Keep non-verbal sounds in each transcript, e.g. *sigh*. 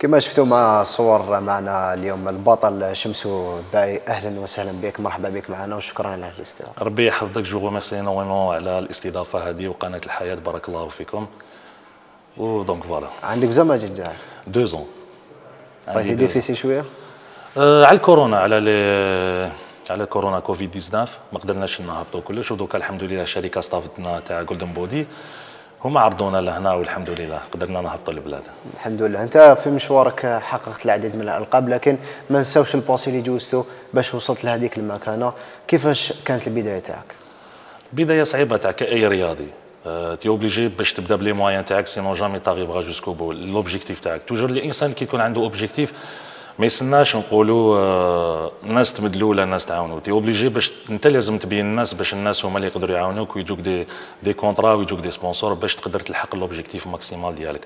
كما شفتوا مع الصور معنا اليوم البطل شمسو بيغ أهلا وسهلا بك مرحبا بك معنا وشكرا على الاستضافة. ربي يحفظك je remercie énormément على الاستضافة هذه وقناة الحياة بارك الله فيكم. و donc voilà عندك بزاف en général deux ans ça a été difficile شوية. آه على الكورونا على les على كورونا كوفيد 19 ما قدرناش نهبطوا كلش. ودوكا الحمد لله الشركة صافتنا تاع Golden Body هما عرضونا لهنا والحمد لله قدرنا نهبطوا البلاد. الحمد لله. انت في مشوارك حققت العديد من الألقاب لكن ما نساوش ال passé اللي جوزته باش وصلت لهذيك المكانة. كيفاش كانت البداية تاعك؟ بداية صعيبة تاع كأي رياضي. t'es obligé باش تبدا ب les moyens تاعك sinon jamais t'arriveras jusqu'au but l'objectif تاعك. toujours الإنسان كي يكون عنده objectif ما يسناش نقولوا آه، الناس تمدلوا ولا الناس تعاونوا t'es obligé باش انت لازم تبين الناس باش الناس هما اللي يقدروا يعاونوك ويجوك des des contrats ويجوك des sponsors باش تقدر تلحق l'objectif maximal ديالك.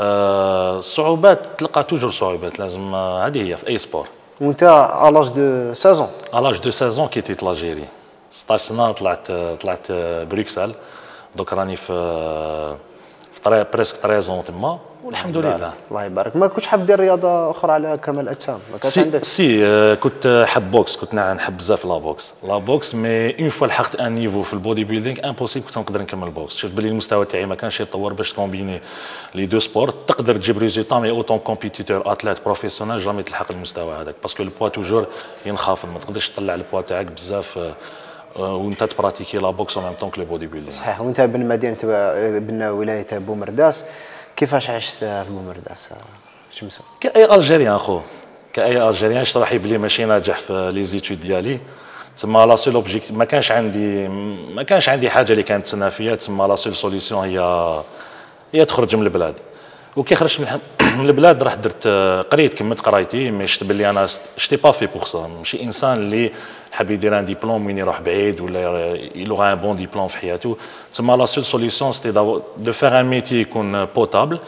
الصعوبات آه، تلقى toujours صعوبات. لازم آه، هذه هي في أي sport وانت à l'âge de 16 à l'âge de 16 quitté l'Algérie 16 سنة طلعت طلعت بروكسل. دوك راني في في presque 13 تما والحمد لله. الله يبارك. ما كنتش حاب دير رياضة أخرى على كمال الاجسام ما كانش سي عندك؟ si آه، كنت حب boxe كنت نحب بزاف la boxe la boxe mais une fois لحقت un niveau في ال bodybuilding impossible كنت نقدر نكمل boxe شفت بلي المستوى تاعي ما كانش يتطور باش ت combiner les deux sports تقدر تجيب résultat mais en tant que compétiteur athlète professionnel jamais تلحق المستوى هذاك. parce que ال poids toujours ينخافض ما تقدرش تطلع البوا تاعك بزاف آه، وانت ت pratiquer la boxe en même temps que le bodybuilding صحيح. وانت ابن مدينه ابن ولاية بومرداس كيفاش عشت في بومرداس؟ شمسو كأي algérien خو كأي algérien شفت روحي بلي ماشي ناجح في les études ديالي. تسمى la seule objectif ما كانش عندي ما كانش عندي حاجة اللي كانت تسنى فيها تسمى la seule solution هي هي تخرج من البلاد. وكي خرجت *clears throat* من البلاد رحت درت قريت كملت قرايتي mais شفت بلي أنا شتي با في بوغ سا ماشي إنسان اللي حاب يدير un diplôme وين يروح بعيد و il aura un bon diplôme في حياته تسمى la seule solution c'était de faire un métier يكون potable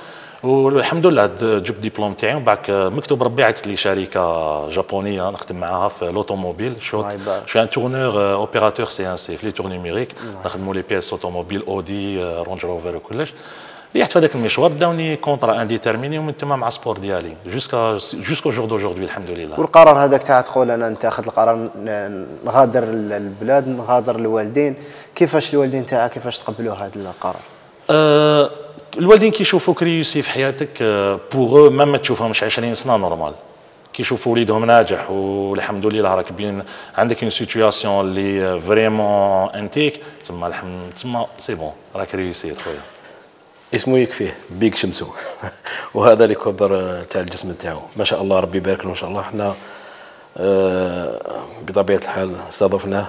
والحمد لله جبت ديبلوم تاعي ومن بعد مكتوب ربي عيطت لي شركه جابونيه نخدم معاها في l'automobile شو chuis un tourneur opérateur CNC في les tours numériques نخدموا les pièces automobiles Audi Range Rover وكلش ريحت في هذاك المشوار داوني contrat indéterminé ومن تما مع sport ديالي. jusqu'à jusqu'au jour d'aujourd'hui الحمد لله والقرار هذاك تاع تقول أنا نتاخذ القرار نغادر البلاد نغادر الوالدين. كيفاش الوالدين تاعك كيفاش تقبلوا هذا القرار؟ أه الوالدين كيشوفوك réussi في حياتك pour ما تشوفهمش 20 سنة normal كيشوفوا وليدهم ناجح والحمد لله راك بين عندك une situation اللي vraiment انتيك تما الحمد تما c'est bon راك réussit خويا. اسمه يكفيه Big شمسو. *laughs* وهذا اللي كبر تاع الجسم تاعو. ما شاء الله ربي يبارك له ما شاء الله. إحنا آه، بطبيعة الحال استضفناه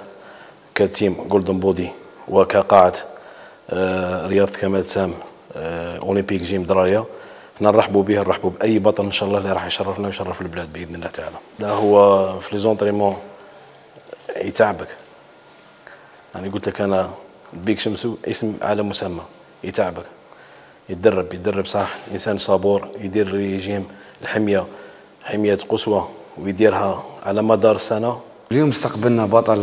ك team Golden Body وكقاعة آه، رياضة كمال الأجسام آه، Olympic Gym درايا إحنا نرحبوا به نرحبوا بأي بطل إن شاء الله اللي راح يشرفنا ويشرف البلاد بإذن الله تعالى. لا هو في les entraînements يتعبك. يعني قلت لك أنا Big شمسو اسم على مسمى يتعبك. يتدرب يتدرب صح. إنسان صبور يدير ريجيم. الحمية حمية قاسية ويديرها على مدار السنة اليوم استقبلنا بطل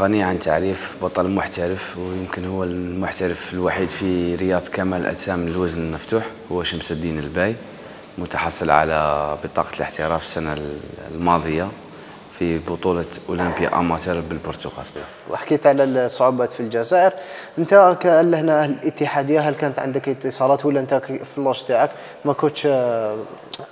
غني عن تعريف بطل محترف ويمكن هو المحترف الوحيد في رياض كمال الأجسام الوزن المفتوح هو شمس الدين الباي متحصل على بطاقة الاحتراف السنة الماضية. في بطولة Olympia Amateur بالبرتغال. وحكيت على الصعوبات في الجزائر. أنت هنا الاتحادية هل كانت عندك اتصالات ولا أنت في l'âge تاعك؟ ما كنتش آه,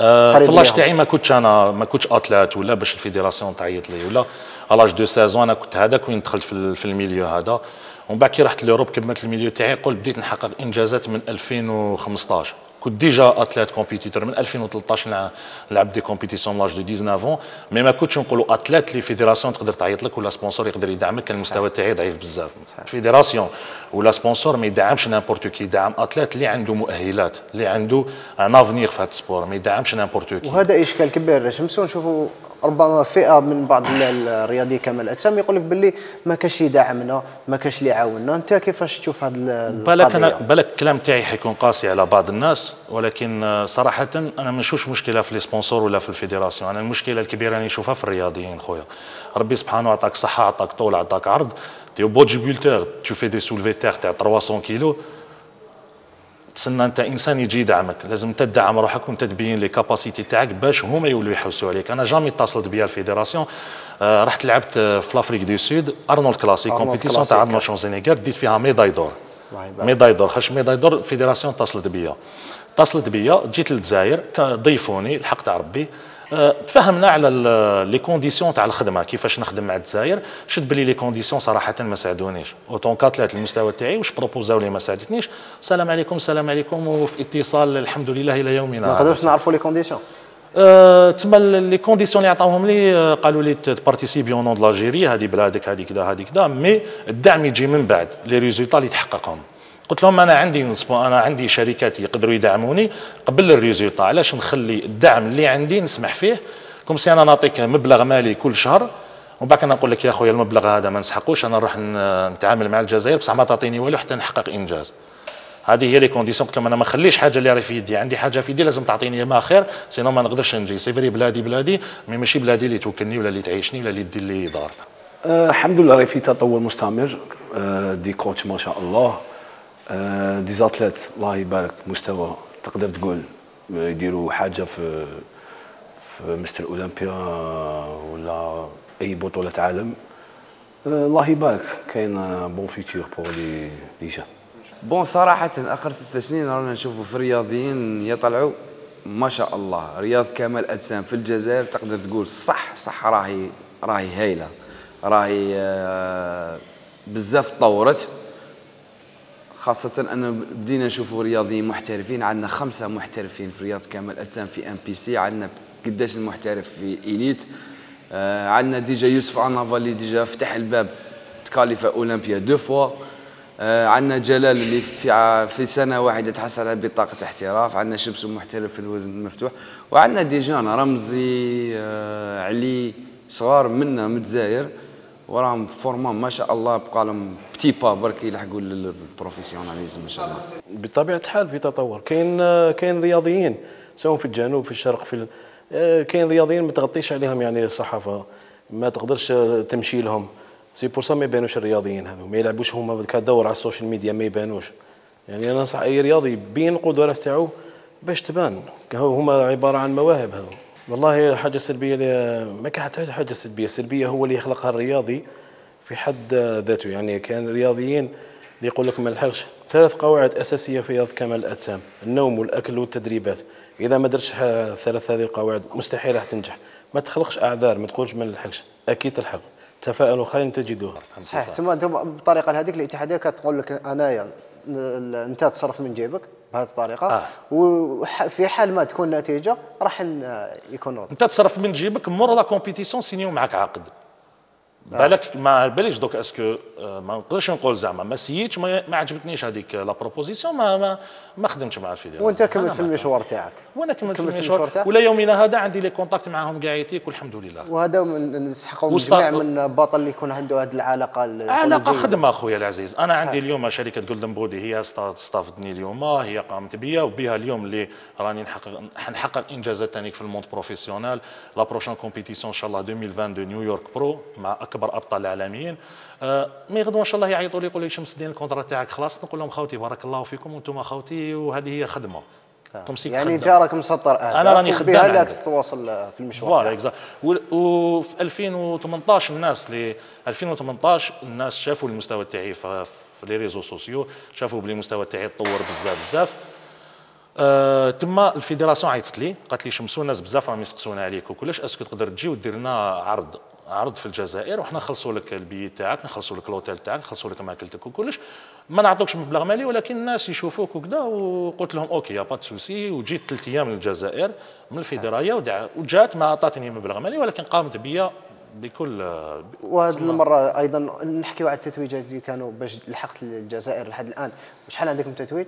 آه، في l'âge تاعي ما كنتش أنا ما كنتش athlète ولا باش ال fédération تعيط لي ولا. l'âge de seize ans أنا كنت هذاك وين دخلت في ال milieu هذا. ومن بعد كي رحت l'Europe كملت ال milieu تاعي قلت بديت نحقق إنجازات من 2015 كنت déjà athlète compétiteur. من 2013 نلعب des compétitions l'âge de 19 mais ما كنتش نقولوا athlète لي fédération تقدر تعيط لك ولا sponsor يقدر يدعمك كان المستوى تاعي ضعيف بزاف. fédération ولا sponsor ما يدعمش n'importe qui يدعم athlète اللي عنده مؤهلات اللي عنده un avenir في هذا ال sport ما يدعمش n'importe qui. وهذا إشكال كبير. شمسو نشوفوا ربما فئة من بعض الرياضيين كمال الاجسام يقول لك باللي ما كاش يدعمنا ما كاش اللي يعاوننا أنت كيفاش تشوف هذا بالك أنا بالك الكلام تاعي حيكون قاسي على بعض الناس ولكن صراحة أنا ما نشوفش مشكلة في les sponsors ولا في ال fédération. أنا المشكلة الكبيرة اللي نشوفها في الرياضيين خويا. ربي سبحانه عطاك صحة عطاك طول عطاك عرض t'es bodybuilder tu fais des soulevés تاع 300 كيلو تسنى أنت إنسان يجي يدعمك لازم انت تدعم روحك وانت تبين les capacités تاعك باش هما يولوا يحوسوا عليك. أنا jamais اتصلت بيا ال fédération. آه رحت لعبت في l'Afrique du Sud Arnold Classic compétition تاع أرنولد شونزينيغر ديت فيها médaille d'or médaille d'or خاطش médaille d'or ال fédération اتصلت بيا. اتصلت بيا جيت للجزائر ضيفوني الحق تاع ربي. تفهمنا على les conditions تاع الخدمة كيفاش نخدم مع الجزائر. شفت بلي les conditions صراحة ما ساعدونيش. en tant qu'athlète المستوى تاعي واش بروبوزاو لي ما ساعدتنيش. السلام عليكم السلام عليكم وفي اتصال الحمد لله إلى يومنا. ما نقدروش نعرفوا les conditions أه تما les conditions اللي عطاوهم لي أه، قالوا لي tu participes au nom de l'Algérie هذه بلادك هذه كذا هذه كذا mais الدعم يجي من بعد les résultats اللي تحققهم. قلت لهم أنا عندي أنا عندي شركات يقدروا يدعموني قبل ال résultat علاش نخلي الدعم اللي عندي نسمح فيه؟ comme si أنا نعطيك مبلغ مالي كل شهر ومن بعد نقول لك يا خويا المبلغ هذا ما نسحقوش أنا نروح نتعامل مع الجزائر بصح ما تعطيني والو حتى نحقق إنجاز. هذه هي les conditions قلت لهم أنا ما نخليش حاجة اللي راهي في يدي عندي حاجة في يدي لازم تعطيني ما خير sinon ما نقدرش نجي. c'est vrai بلادي بلادي mais ماشي بلادي اللي توكلني ولا اللي تعيشني ولا اللي دير لي دار الحمد لله راهي في تطور مستمر. أه des coachs ما شاء الله. des athlètes. الله يبارك مستوى. تقدر تقول يديروا حاجة في في Mr. Olympia ولا أي بطولة عالم؟ الله يبارك. كاين bon futur pour les les jeunes bon صراحة آخر ثلاث سنين رانا نشوفوا في الرياضيين يطلعوا ما شاء الله. رياضة كمال أجسام في الجزائر تقدر تقول صح صح راهي راهي هايلة. راهي آه، بزاف تطورت خاصة أن بدينا نشوفوا رياضيين محترفين عندنا خمسة محترفين في رياضة كمال أجسام في إم بي سي عندنا قداش المحترف في إيليت آه عندنا ديجا يوسف عنافا اللي ديجا فتح الباب تكاليفا أولمبيا دو فوا آه عندنا جلال اللي في في سنة واحدة تحصل على بطاقة احتراف عندنا شمس محترف في الوزن المفتوح وعندنا ديجانا رمزي آه علي صغار منا من الجزائر وراهم فورمان ما شاء الله بقى لهم بتي با برك يلحقوا للبروفيسيوناليزم ان شاء الله. بطبيعة الحال في تطور. كاين كاين رياضيين سواء في الجنوب في الشرق في آه، كاين رياضيين ما تغطيش عليهم يعني الصحافة ما تقدرش تمشي لهم. c'est pour ça ما يبانوش الرياضيين هذو ما يلعبوش هما كدور على ال social media ما يبانوش. يعني أنا ننصح أي رياضي يبين القدرات تاعو باش تبان. هما عبارة عن مواهب هذو. والله حاجة سلبية ما كان حتى حاجة سلبية. السلبيه هو اللي يخلقها الرياضي في حد ذاته. يعني كان رياضيين اللي يقول لك ما نلحقش ثلاث قواعد أساسية في رياضة كمال الأجسام. النوم والأكل والتدريبات. إذا ما درتش ثلاث هذه القواعد مستحيل راح تنجح. ما تخلقش أعذار ما تقولش ما نلحقش أكيد تلحق. تفاءلوا خير تجدوه صحيح. ثم أنت بالطريقة هذيك الاتحاديه كتقول لك أنايا أنت تصرف من جيبك. بهذه الطريقة. آه. وفي حال ما تكون نتيجة راح يكون رد. انت تصرف من جيبك مور la compétition سينيو معك عقد بالك ما باليش دوك اسكو ما نقدرش نقول زعما ما سيتش ما, عجبتنيش هذيك لا بروبوزيسيون ما ما, ما خدمتش مع الفيديو وانت كمل في المشوار تاعك وأنا كملت في المشوار تاعك ولا يومنا هذا عندي لي كونتاكت معاهم كاع يتيك والحمد لله وهذا نسحقوا من جميع من بطل اللي يكون عنده هذه العلاقة علاقه خدمه اخويا العزيز أنا صحيح. عندي اليوم شركه جولدن بودي هي استضافتني اليوم هي قامت بيا وبها اليوم اللي راني نحقق نحقق انجازات ثاني في الموند بروفيسيونال la prochaine compétition ان شاء الله 2022 New York Pro مع اكبر أبطال العالميين. آه mais غدوه إن شاء الله يعيطوا لي يقولوا لي شمس الدين ال contrat تاعك. خلاص نقول لهم خوتي بارك الله فيكم وأنتم خوتي وهذه هي خدمة. يعني أنت راك مسطر اهداف أنا راني خدام لك تواصل في المشوار voilà وفي 2018 الناس اللي 2018 الناس شافوا المستوى تاعي في les réseaux sociaux شافوا بلي المستوى تاعي تطور بزاف بزاف. أه تما ال fédération عيطت لي قالت لي شمسو الناس بزاف راهم يسقسونا عليك وكلش est-ce que تقدر تجي ودير لنا عرض. عرض في الجزائر وحنا نخلصوا لك البي تاعك نخلصوا لك الأوتيل تاعك نخلصوا لك ماكلتك وكلش. ما نعطوكش مبلغ مالي ولكن الناس يشوفوك وكذا وقلت لهم OK y a pas souci وجيت ثلاث أيام للجزائر من الفيدرالية وجات ما أعطتني مبلغ مالي ولكن قامت بيا بكل وهذه المرة أيضا نحكيو على التتويجات اللي كانوا باش لحقت الجزائر لحد الآن. شحال عندك من تتويج؟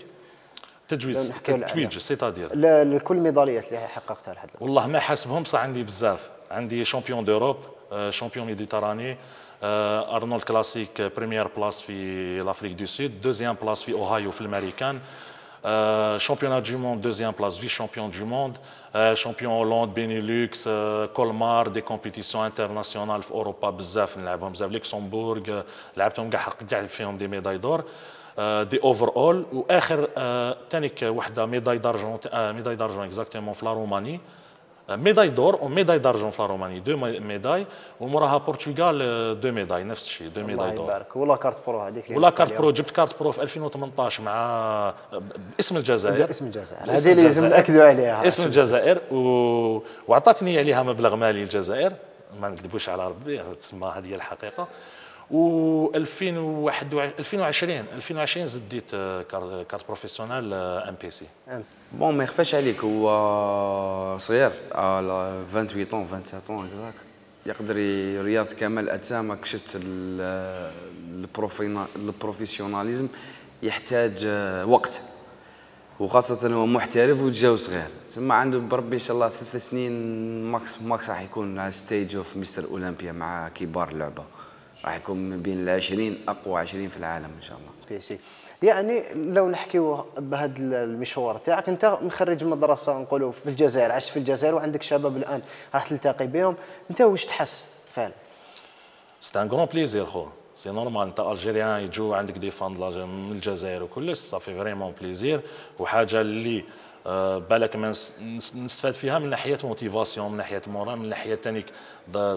تجويز تتويج c'est-à-dire لكل الميداليات اللي حققتها لحد الآن. والله ما حاسبهم صح عندي بزاف. عندي champion d'Europe champion Méditerranée Arnold Classic première place في l'Afrique du Sud deuxième place في Ohio في الامريكان championnat du monde deuxième place في champion du monde champion Holland Benelux Colmar des compétitions internationales في اوروبا بزاف نلعبهم بزاف لوكسمبورغ لعبتهم كاع حققت فيهم des médailles d'or des overall واخر ثانيك وحده médaille d'argent médaille d'argent exactement في la Roumanie médaille d'or و médaille d'argent في la Roumanie deux médailles وموراها برتغال deux médailles نفس الشيء deux médailles الله d'or يبارك. و la carte pro هذيك و la carte pro جبت carte pro في 2018 مع باسم الجزائر. اسم الجزائر. هذه اللي لازم نأكدوا عليها. اسم الجزائر. و... وعطاتني عليها مبلغ مالي الجزائر. ما نكذبوش على ربي تسمى هذه هي الحقيقة. و 2020 2020 زديت carte professionnelle ام بي سي bon ما يخفاش عليك هو صغير 28 طون 27 طون هكذاك يقدر رياض كمال الاجسام راك شفت ال professionnalisme يحتاج وقت وخاصة هو محترف وتجاوز صغير تسمى عنده بربي إن شاء الله ثلاث سنين max max راح يكون على stage of Mister Olympia مع كبار اللعبة راح يكون من بين العشرين أقوى عشرين في العالم إن شاء الله. بي سي. يعني لو نحكيو بهذا المشوار تاعك انت مخرج مدرسة نقولوا في الجزائر عشت في الجزائر وعندك شباب الآن راح تلتقي بهم انت واش تحس فعلا؟ c'est un grand plaisir خو. c'est normal انت algérien يجوا عندك des fans من الجزائر وكلش ça fait vraiment plaisir وحاجة اللي بالك ما نستفاد فيها من ناحية motivation من ناحية moral من ناحية ثاني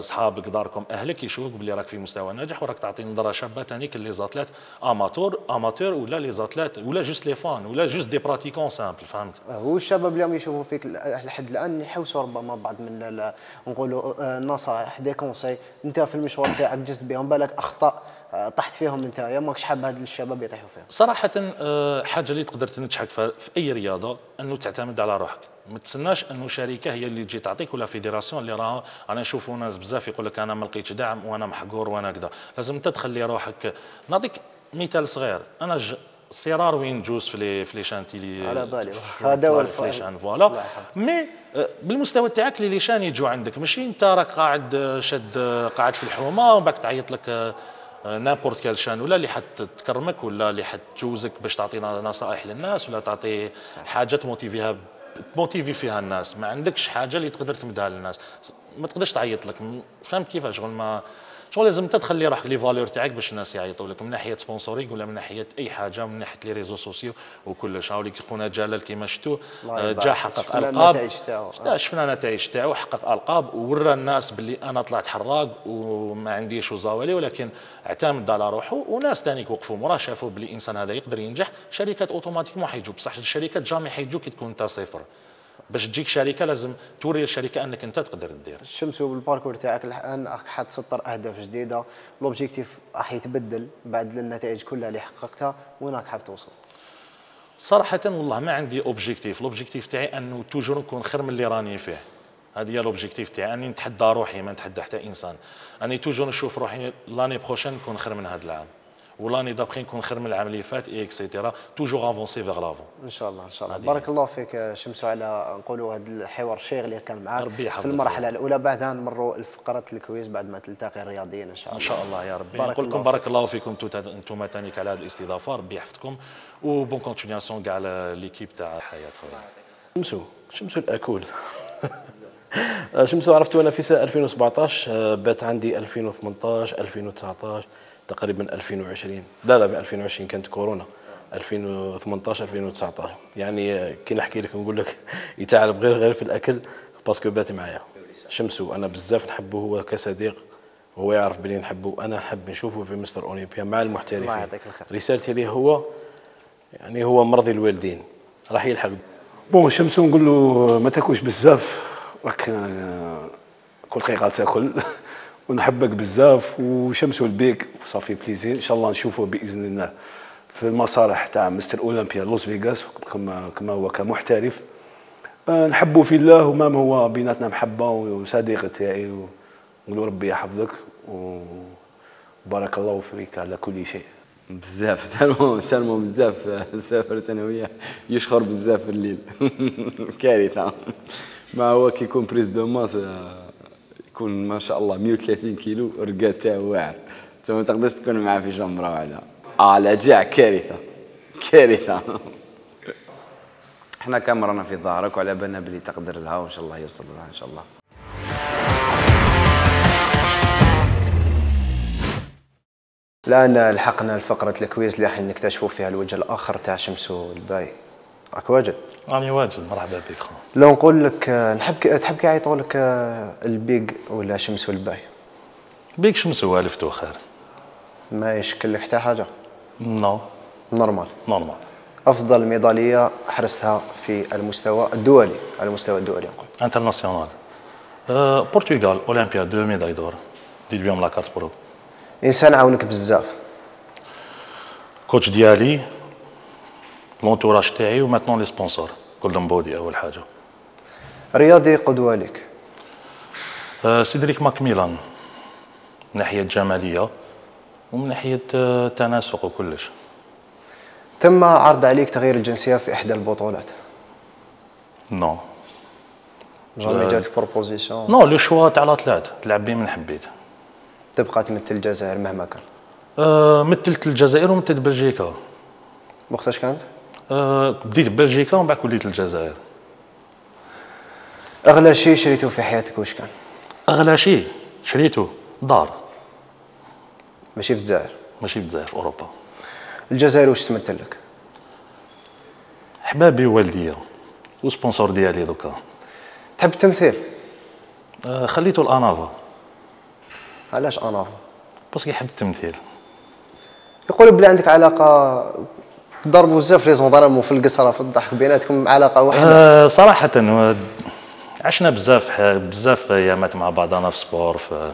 صحابك داركم أهلك يشوفوك بلي راك في مستوى ناجح وراك تعطي نظرة شابة ثاني les athlètes amateurs amateurs ولا les athlètes ولا juste les fans ولا juste des pratiquants simples فهمت؟ هو الشباب اليوم يشوفوا فيك لحد الآن يحوسوا ربما بعض من نقولوا النصائح des conseils أنت في المشوار تاعك جزت بهم بالك أخطاء آه، طحت فيهم انت يا ماكش حاب هاد الشباب يطيحوا فيهم. صراحة آه، حاجة اللي تقدر تنجحك في أي رياضة أنه تعتمد على روحك. ما تسناش أنه شركه هي اللي تجي تعطيك ولا فيدراسيون اللي راه أنا نشوفوا ناس بزاف يقول لك أنا ما لقيتش دعم وأنا محقور وأنا كذا. لازم أنت تخلي روحك نعطيك مثال صغير. أنا ج... سيرار وين جوز في لي في لي شانتي على بالي. هذا هو الفايل فوالا. مي آه، بالمستوى تاعك لي شان يجوا عندك ماشي أنت راك قاعد شد قاعد في الحومة ومن بعد تعيط لك n'importe quelle chaîne ولا اللي حتكرمك ولا اللي حتجوزك باش تعطي نصائح للناس ولا تعطي حاجة تموتيفيها تموتيفي فيها الناس. ما عندكش حاجة اللي تقدر تمدها للناس. ما تقدرش تعيط لك. فهمت كيفاش؟ شغل ما شغل لازم انت تخلي روحك les valeurs تاعك باش الناس يعيطوا لك. من ناحية sponsoring ولا من ناحية أي حاجة من ناحية les réseaux sociaux وكلش هاوليك خونا جلال كيما شفتوا آه، جا حقق ألقاب. شفنا النتائج تاعو حقق ألقاب وورى الناس باللي أنا طلعت حراق وما عنديش والو ولكن اعتمد على روحه وناس ثاني وقفوا مراه شافوا باللي الإنسان هذا يقدر ينجح شركات automatiquement حيجوا. بصح الشركات jamais حيجوا كي تكون انت صفر. باش تجيك شركة لازم توري للشركة أنك أنت تقدر تدير. شمسو بال parcours تاعك الآن راح حتسطر أهداف جديدة. l'objectif راح يتبدل بعد النتائج كلها اللي حققتها. وين راك حاب توصل؟ صراحة والله ما عندي objectif ال objectif تاعي أنه toujours نكون خير من اللي راني فيه. هذه هي l'objectif تاعي. أني نتحدى روحي ما نتحدى حتى إنسان. أني toujours نشوف روحي l'année prochaine نكون خير من هذا العام. و l'année d'après نكون خير من العام اللي فات et cetera toujours avancer vers l'avant إن شاء الله إن شاء الله. بارك الله فيك شمسو على نقولوا هذا الحوار الشيق اللي كان معاك في المرحلة الأولى. بعدها نمروا لفقره ال quiz بعد ما تلتقي الرياضيين إن شاء الله. ان شاء الله يا ربي. نقول لكم بارك الله فيكم أنتم ثاني على هذه الاستضافة. ربي يحفظكم. و bonne continuation كاع l'équipe تاع حياة شمسو شمسو الاكل *laughs* شمسو عرفته أنا في 2017 بات عندي 2018 2019 تقريبا 2020 لا لا ب 2020 كانت كورونا. 2018 2019 يعني كي نحكي لك نقول لك *laughs* يتعلم غير غير في الأكل parce que بات معايا. شمسو أنا بزاف نحبه هو كصديق هو يعرف بلي نحبه أنا نحب نشوفه في مستر اولمبيا مع المحترفين. رسالتي ليه هو يعني هو مرضي الوالدين. راح يلحق. bon شمسو نقول له ما تاكلش بزاف راك كل دقيقه تاكل. *laughs* ونحبك بزاف وشمسو البيغ و ça fait plaisir. إن شاء الله نشوفه بإذن الله في المسارح تاع مستر أولمبيا لوس فيغاس كما كما هو كمحترف. آه، نحبه في الله وما هو بيناتنا محبة وصديق تاعي ونقول ربي يحفظك وبارك الله فيك على كل شيء. بزاف tellement tellement بزاف سافرت أنا وياه. يشخر بزاف في الليل. *laughs* كارثة. ما هو كيكون prise de masse يكون ما شاء الله 130 كيلو الرقاد تاعو واعر. انت ما تقدرش تكون معاه في شمبرة واحدة آه لا كاع كارثة. كارثة. *laughs* إحنا كامل رانا في ظهرك وعلى بالنا بلي تقدر لها وإن شاء الله يوصل لها إن شاء الله. الآن لحقنا لفقره ال quiz راح نكتشفوا فيها الوجه الآخر تاع شمسو الباي. راك واجد. راني واجد مرحبا بك. خو لو نقول لك نحب تحب كيعيطوا لك البيغ ولا شمسو الباي بيك شمسو الفتو خير ما يشكل لك حتى حاجة. non. normal. normal. أفضل ميدالية حرزتها في المستوى الدولي على المستوى الدولي نقول. international أه برتغال أولمبيا deux médailles d'or. ديت بيهم la carte pro إنسان عاونك بزاف. coach ديالي l'entourage تاعي و maintenant les sponsors. كلهم بودي أول حاجة. رياضي قدوة لك. أه سيدريك ماكميلان. من ناحية الجماليه ومن ناحية آه، التناسق وكلش تم عرض عليك تغيير الجنسية في إحدى البطولات. non. jamais جاتك proposition non le choix تاع l'athlète تلعب بيه من حبيت. تبقى تمثل الجزائر مهما كان. أه مثلت الجزائر ومثلت بلجيكا. وقتاش كانت؟ بديت ببلجيكا ومن بعد كليت الجزائر. أغلى شيء شريته في حياتك واش كان؟ أغلى شيء شريته دار. ماشي في الجزائر. ماشي في الجزائر في أوروبا. الجزائر واش تمثل لك؟ حبابي ووالديا وسبونسور ديالي دوكا. تحب التمثيل؟ أه خليته الأنافا. علاش أنافا؟ باسكو يحب التمثيل. يقولوا بلي عندك علاقة ضربوا بزاف لي زوندرام في القصره في الضحك بيناتكم علاقة واحدة. أه صراحة عشنا بزاف بزاف أيامات مع بعضنا في سبور في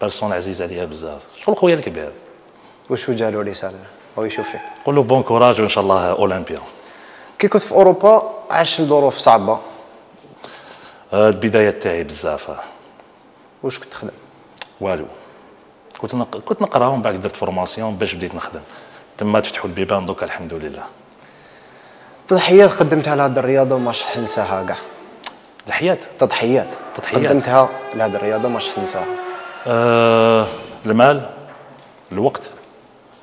بيرسون عزيز عليا بزاف. شغل خويا الكبير. واش جا له رساله هو يشوف فيك نقول له bon courage وإن شاء الله اولمبيا كي كنت في أوروبا عشت ظروف صعبة. أه البدايات تاعي بزاف. آه. واش كنت تخدم؟ والو. كنت نق... كنت نقرا ومن بعد درت formation باش بديت نخدم. تما تفتحوا البيبان دوكا الحمد لله. تضحيات قدمتها لهذه الرياضة وما راح ننساها كاع. الحياة تضحيات. تضحيات. قدمتها لهذه الرياضة ما راح ننساها. آه المال الوقت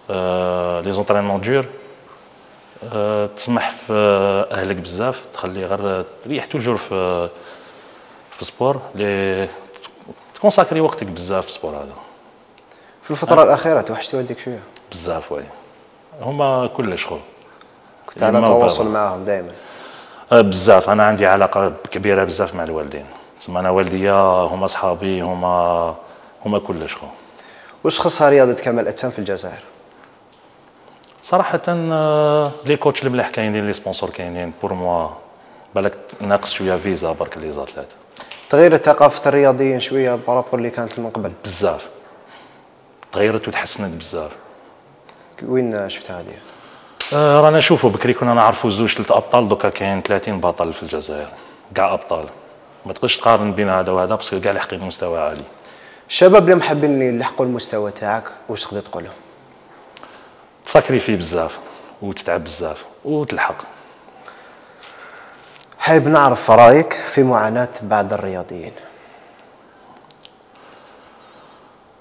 آه les entraînements durs آه تسمح في أهلك بزاف تخلي غير تريح toujours في في sport لي ت consacrer وقتك بزاف في ال sport هذا. في الفترة الأخيرة توحشت والديك شوية. بزاف oui. هما كلش خو كنت على تواصل. معاهم دائما آه، بزاف. أنا عندي علاقة كبيرة بزاف مع الوالدين. تسمى أنا والديا هما صحابي هما هما كلش خو واش خصها رياضة كمال الأجسام في الجزائر؟ صراحة آه، les coachs الملاح كاينين les sponsors كاينين pour moi بالك ناقص شوية فيزا برك les athlètes تغير ثقافه الرياضيين شوية par rapport اللي كانت من قبل. بزاف. تغيرت وتحسنت بزاف. وين شفتها هذه؟ آه، رانا نشوفوا بكري كنا نعرفوا زوج ثلاث أبطال دوكا كاين 30 بطل في الجزائر كاع أبطال. ما تقدرش تقارن بين هذا وهذا باسكو كاع لاحقين مستوى عالي. الشباب اللي محبين يلحقوا المستوى تاعك واش تقدر تقول لهم تساكريفي بزاف وتتعب بزاف وتلحق. حابب نعرف رأيك في معاناة بعض الرياضيين أه،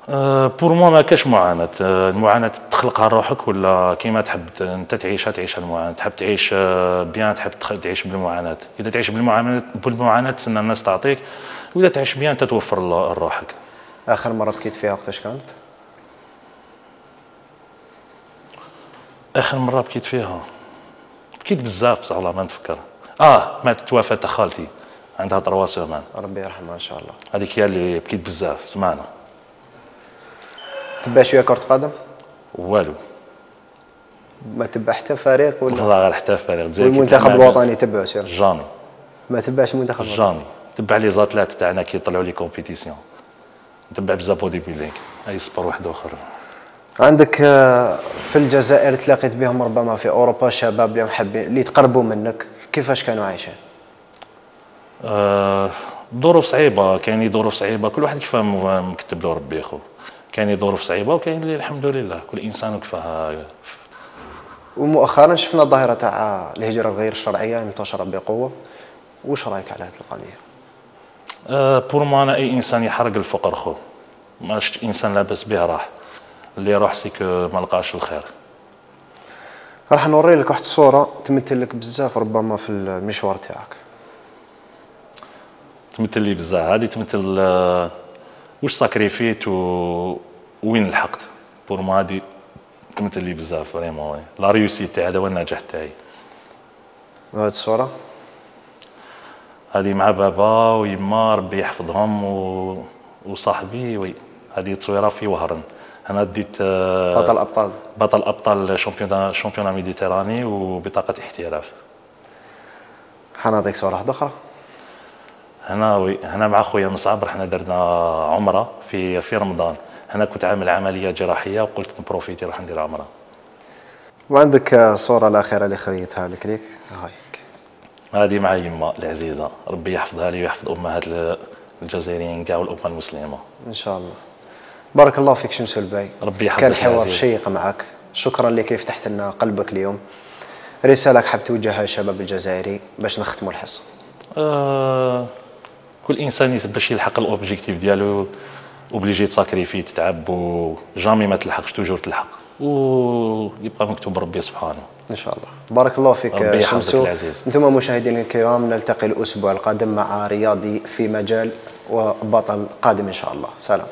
pour moi ما كاش معاناة. أه، المعاناة تخلقها روحك ولا كيما تحب أنت تعيشها تعيشها المعاناة. تحب تعيش أه، bien تحب تعيش بالمعاناة. إذا تعيش بالمعاناة بالمعاناة تسنى الناس تعطيك وإذا تعيش bien انت توفر ل- روحك. آخر مرة بكيت فيها وقتاش كانت؟ آخر مرة بكيت فيها؟ بكيت بزاف بصح والله ما نفكر آه ماتت توفات خالتي. عندها trois semaines ربي يرحمها إن شاء الله. هذيك هي اللي بكيت بزاف. سمعنا. تبع شوية كرة قدم؟ والو. ما تبع حتى فريق ولا؟ والله غير حتى فريق والمنتخب الوطني تبعه سير jamais ما تبعش المنتخب jamais تبع les athlètes تاعنا كي يطلعوا les compétitions نتبع بزاف bodybuilding أي sport واحد آخر. عندك آه، في الجزائر تلاقيت بهم ربما في أوروبا شباب اللي محبين اللي تقربوا منك كيفاش كانوا عايشين؟ آه، ظروف صعيبة كاين ظروف صعيبة كل واحد كيفاه مكتب له ربي خو كاين ظروف صعيبة وكاين اللي الحمد لله. كل إنسان وكفاه ومؤخرا شفنا ظاهره تاع الهجرة الغير الشرعيه انتشرت بقوه واش رأيك على هذه القضية؟ آه، pour moi أنا أي إنسان يحرق الفقر خو. ما شفت إنسان لاباس به راح. اللي يروح c'est que ما لقاش الخير. راح نوري لك واحد الصورة تمثل لك بزاف ربما في المشوار تاعك. تمثل لي بزاف. هذه تمثل واش sacrifi يت و وين لحقت؟ pour moi هذه تمثل لي بزاف vraiment la réussite تاعي هذا هو النجاح تاعي. وهذه الصورة؟ هذه مع بابا ويما ربي يحفظهم و... وصاحبي oui. هذه تصويرة في وهران أنا ديت آه، بطل أبطال. بطل أبطال champion champion méditerranéen وبطاقة احتراف. حنعطيك صورة واحدة أخرى. هنا oui هنا مع خويا مصعب رحنا درنا عمرة في في رمضان. هنا كنت عامل عملية جراحية وقلت ن profiter راح ندير عمرة. وعندك الصورة الأخيرة اللي خليتها لك ليك؟ هاي هذه مع يما العزيزة. ربي يحفظها لي ويحفظ أمهات الجزائريين كاع والأمة المسلمة. إن شاء الله. بارك الله فيك شمس الباي ربي يحفظك كان حوار. شيق معك. شكرا لك اللي فتحت لنا قلبك اليوم. رسالة حاب توجهها للشباب الجزائري باش نختموا الحصة. آه كل إنسان باش يلحق ال objectif ديالو obligé ت sacrifier تتعب و jamais ما تلحقش toujours تلحق. ويبقى مكتوب ربي سبحانه. إن شاء الله. بارك الله فيك شمسو. أنتم مشاهدينا الكرام نلتقي الأسبوع القادم مع رياضي في مجال وبطل قادم إن شاء الله. سلام.